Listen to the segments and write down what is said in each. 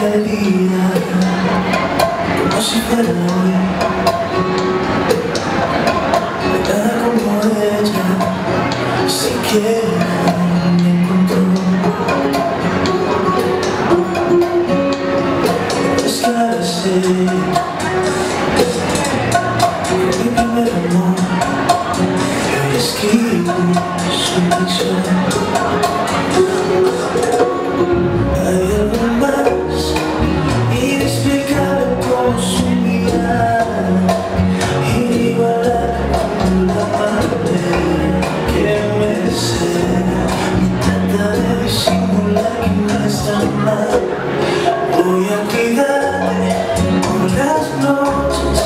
de vida como si fuera hoy nada como ella siquiera me encontró. Es claro sé que mi primer amor y hoy escribo su canción Voy a cuidarte las noches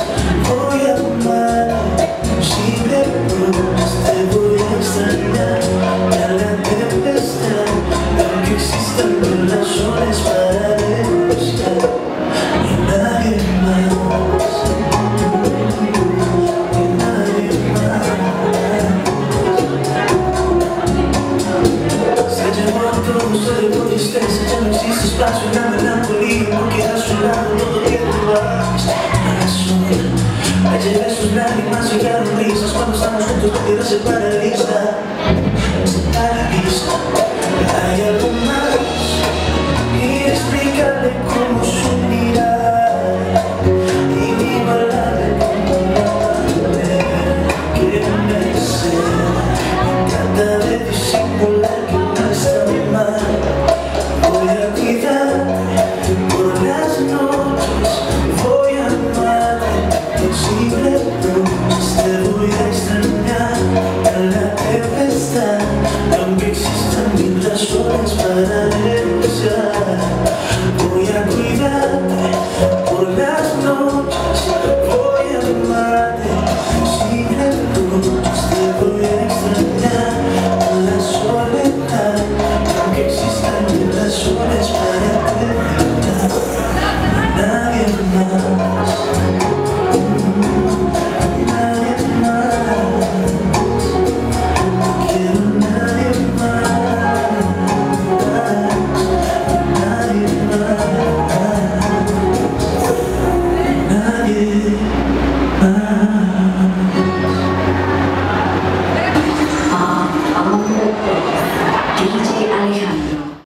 Voy a amarte Te voy a a la nadie más nadie más Se llevó no existe espacio en la melancolía lágrimas llegaron lisas cuando estamos juntos, te quedas separadista. Para